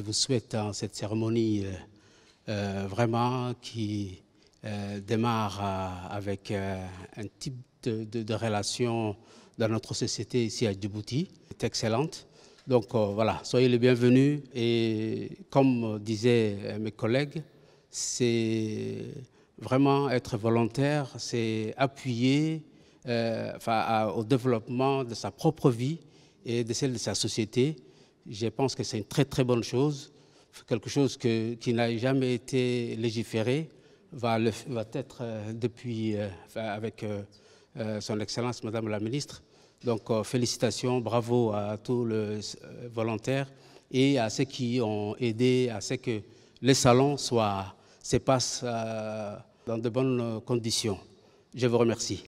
je vous souhaite dans cette cérémonie vraiment qui démarre avec un type de, de, relation dans notre société ici à Djibouti. est excellente. Donc voilà, soyez les bienvenus et comme disaient mes collègues, c'est vraiment être volontaire, c'est appuyer au développement de sa propre vie et de celle de sa société. Je pense que c'est une très très bonne chose, quelque chose qui n'a jamais été légiféré, va, être euh, depuis, euh, avec euh, son Excellence Madame la Ministre. Donc félicitations, bravo à tous les volontaires et à ceux qui ont aidé à ce que les salons se passent dans de bonnes conditions. Je vous remercie.